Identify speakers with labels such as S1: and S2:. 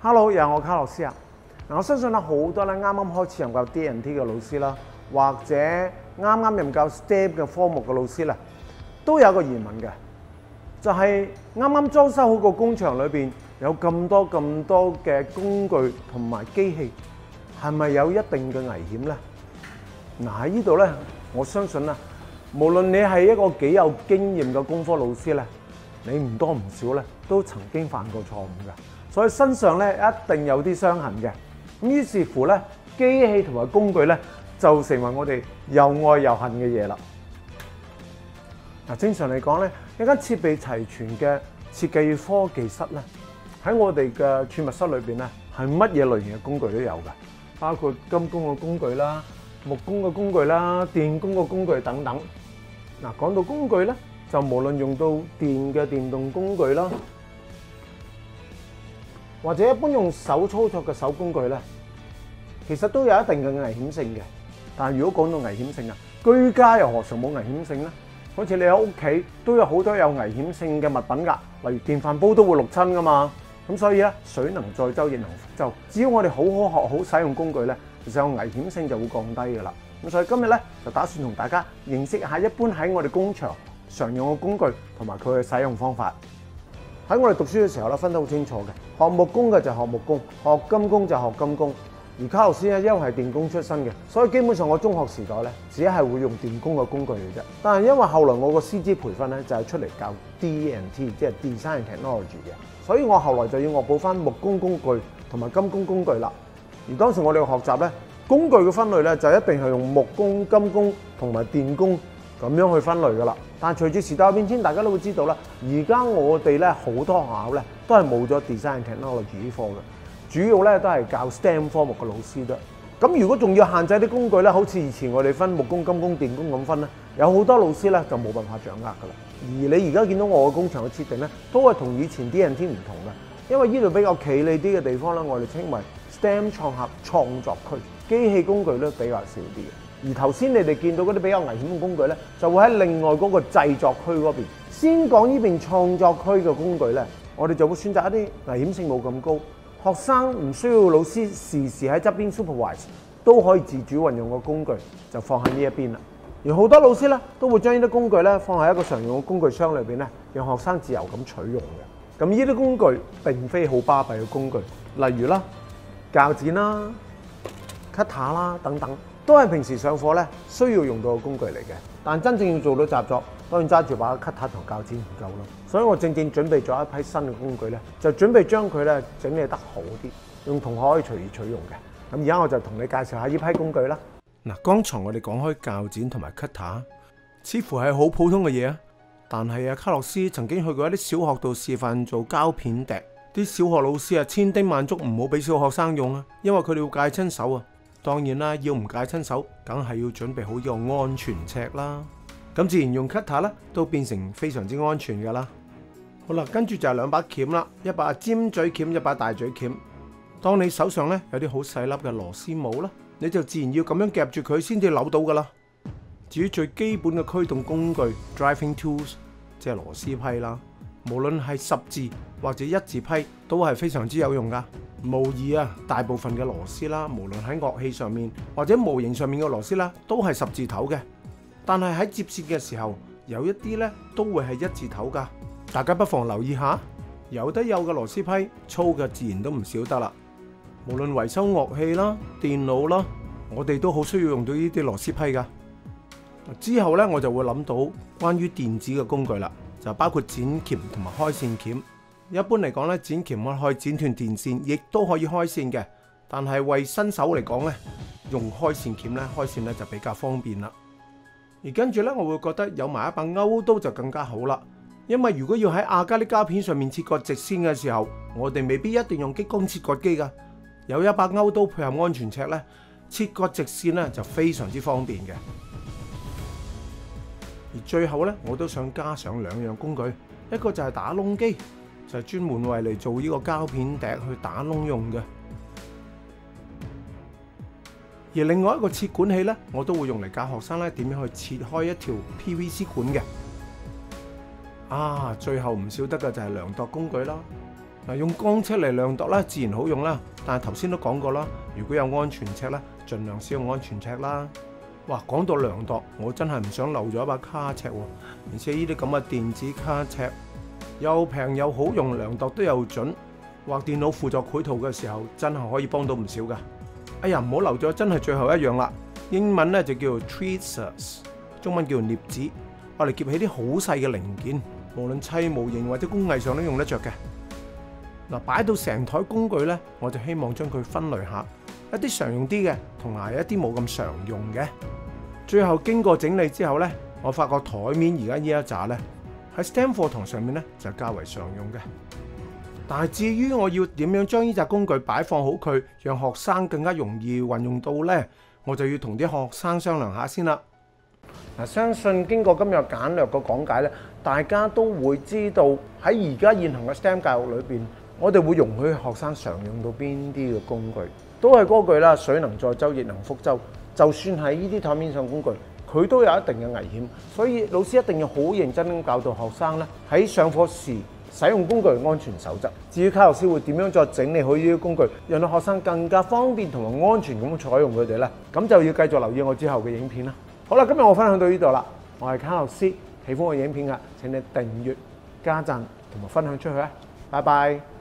S1: Hello，又係我卡洛斯啊！嗱，我相信咧好多咧啱啱開始任教 DNT 嘅老師啦，或者啱啱任教 STEM 嘅科目嘅老師咧，都有個疑問嘅，就係啱啱裝修好個工場裏邊有咁多咁多嘅工具同埋機器，係咪有一定嘅危險咧？嗱喺呢度咧，我相信啦，無論你係一個幾有經驗嘅工科老師咧，你唔多唔少咧都曾經犯過錯誤嘅。所以身上咧一定有啲傷痕嘅，咁於是乎咧機器同埋工具咧就成為我哋又愛又恨嘅嘢啦。嗱，正常嚟講咧，一間設備齊全嘅設計科技室咧，喺我哋嘅儲物室裏邊咧，係乜嘢類型嘅工具都有㗎，包括金工嘅工具啦、木工嘅工具啦、電工嘅工具等等。嗱，講到工具咧，就無論用到電嘅電動工具啦。或者一般用手操作嘅手工具咧，其實都有一定嘅危險性嘅。但如果講到危險性啊，居家又何嘗冇危險性咧？好似你喺屋企都有好多有危險性嘅物品㗎，例如電飯煲都會淥親㗎嘛。咁所以咧，水能載舟亦能覆舟。只要我哋好好學好使用工具咧，其實有危險性就會降低㗎啦。咁所以今日咧就打算同大家認識下一般喺我哋工場常用嘅工具同埋佢嘅使用方法。喺我哋讀書嘅時候咧，分得好清楚嘅。學木工嘅就學木工，學金工就學金工。而卡洛斯咧，因為係電工出身嘅，所以基本上我中學時代咧，只係會用電工嘅工具嚟啫。但係因為後來我個師資培訓咧，就係出嚟教 D N T，即係 Design Technology 嘅，所以我後來就要惡補翻木工工具同埋金工工具啦。而當時我哋學習咧，工具嘅分類咧，就一定係用木工、金工同埋電工咁樣去分類噶啦。但係隨住時代嘅變遷，大家都會知道啦。而家我哋咧好多學校咧都係冇咗 design technology 呢科嘅，主要咧都係教 STEM 科目嘅老師啫。咁如果仲要限制啲工具咧，好似以前我哋分木工、金工、電工咁分咧，有好多老師咧就冇辦法掌握噶啦。而你而家見到我嘅工場嘅設定咧，都係同以前 D&T 唔同嘅，因為呢度比較企理啲嘅地方咧，我哋稱為 STEM 創客創作區，機器工具咧比較少啲嘅。而頭先你哋見到嗰啲比較危險嘅工具咧，就會喺另外嗰個製作區嗰邊。先講呢邊創作區嘅工具咧，我哋就會選擇一啲危險性冇咁高，學生唔需要老師時時喺側邊 supervise，都可以自主運用嘅工具，就放喺呢一邊啦。而好多老師咧都會將呢啲工具咧放喺一個常用嘅工具箱裏邊咧，讓學生自由咁取用嘅。咁呢啲工具並非好巴閉嘅工具，例如啦，鉸剪啦、cutter 啦等等。都係平時上課咧需要用到嘅工具嚟嘅，但真正要做到習作，當然揸住把 cutter 同鉸剪唔夠咯。所以我正正準備咗一批新嘅工具咧，就準備將佢咧整理得好啲，用同學可以隨意取用嘅。咁而家我就同你介紹下呢批工具啦。嗱，剛才我哋講開鉸剪同埋 cutter，似乎係好普通嘅嘢啊。但係啊，卡洛斯曾經去過一啲小學度示範做膠片笛，啲小學老師啊千叮萬囑唔好俾小學生用啊，因為佢哋會戒親手啊。當然啦，要唔解親手，梗係要準備好呢個安全尺啦。咁自然用 cutter 咧，都變成非常之安全噶啦。好啦，跟住就係兩把鉗啦，一把尖嘴鉗，一把大嘴鉗。當你手上咧有啲好細粒嘅螺絲帽啦，你就自然要咁樣夾住佢先至扭到噶啦。至於最基本嘅驅動工具 driving tools，即係螺絲批啦。無論係十字或者一字批，都係非常之有用噶。无疑啊，大部分嘅螺絲啦，無論喺樂器上面或者模型上面嘅螺絲啦，都係十字頭嘅。但係喺接線嘅時候，有一啲咧都會係一字頭噶。大家不妨留意下，有得有嘅螺絲批，粗嘅自然都唔少得啦。無論維修樂器啦、電腦啦，我哋都好需要用到呢啲螺絲批噶。之後咧，我就會諗到關於電子嘅工具啦。就包括剪钳同埋開線鉗。一般嚟講咧，剪钳可以剪斷電線，亦都可以開線嘅。但係為新手嚟講咧，用開線鉗咧，開線咧就比較方便啦。而跟住咧，我會覺得有埋一把勾刀就更加好啦。因為如果要喺亞加力膠片上面切割直線嘅時候，我哋未必一定用激光切割機噶。有一把勾刀配合安全尺咧，切割直線咧就非常之方便嘅。而最後咧，我都想加上兩樣工具，一個就係打窿機，就係專門為嚟做呢個膠片笛去打窿用嘅。而另外一個切管器咧，我都會用嚟教學生咧點樣去切開一條 PVC 管嘅。啊，最後唔少得嘅就係量度工具啦。嗱，用公尺嚟量度啦，自然好用啦。但係頭先都講過啦，如果有安全尺咧，盡量使用安全尺啦。哇，講到量度，我真係唔想漏咗一把卡尺喎。而且呢啲咁嘅電子卡尺又平又好用，量度都又準。畫電腦輔助繪圖嘅時候，真係可以幫到唔少噶。哎呀，唔好漏咗，真係最後一樣啦。英文咧就叫做 tweezers，中文叫做鑷子，我哋夾起啲好細嘅零件，無論砌模型或者工藝上都用得着嘅。嗱，擺到成台工具咧，我就希望將佢分類下，一啲常用啲嘅，同埋一啲冇咁常用嘅。最後經過整理之後咧，我發覺台面而家呢一扎咧喺 STEM 課堂上面咧就較為常用嘅。但係至於我要點樣將呢隻工具擺放好佢，讓學生更加容易運用到呢，我就要同啲學生商量下先啦。相信經過今日簡略嘅講解咧，大家都會知道喺而家現行嘅 STEM 教育裏邊，我哋會容許學生常用到邊啲嘅工具，都係嗰句啦，水能載舟，亦能覆舟。就算係呢啲台面上工具，佢都有一定嘅危險，所以老師一定要好認真咁教導學生咧喺上課時，使用工具安全守則。至於卡老師會點樣再整理好呢啲工具，讓到學生更加方便同埋安全咁採用佢哋呢？咁就要繼續留意我之後嘅影片啦。好啦，今日我分享到呢度啦。我係卡老師，喜歡我影片嘅請你訂閱、加讚同埋分享出去啊！拜拜。